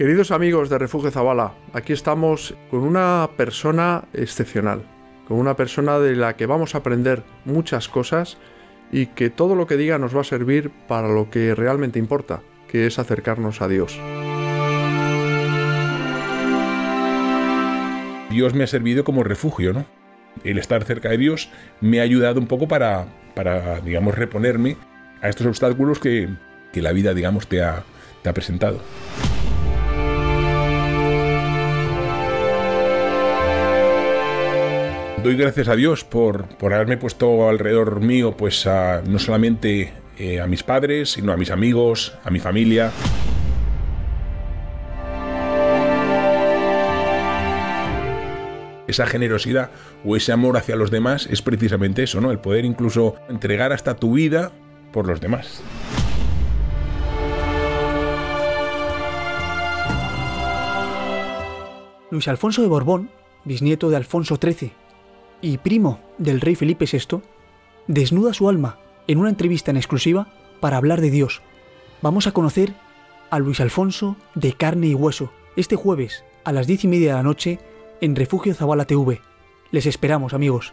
Queridos amigos de Refugio Zabala, aquí estamos con una persona excepcional, con una persona de la que vamos a aprender muchas cosas y que todo lo que diga nos va a servir para lo que realmente importa, que es acercarnos a Dios. Dios me ha servido como refugio, ¿no? El estar cerca de Dios me ha ayudado un poco para, para digamos, reponerme a estos obstáculos que, que la vida, digamos, te ha, te ha presentado. Doy gracias a Dios por, por haberme puesto alrededor mío, pues no solamente eh, a mis padres, sino a mis amigos, a mi familia. Esa generosidad o ese amor hacia los demás es precisamente eso, ¿no? El poder incluso entregar hasta tu vida por los demás. Luis Alfonso de Borbón, bisnieto de Alfonso XIII, y primo del rey Felipe VI, desnuda su alma en una entrevista en exclusiva para hablar de Dios. Vamos a conocer a Luis Alfonso de carne y hueso este jueves a las diez y media de la noche en Refugio Zabala TV. Les esperamos, amigos.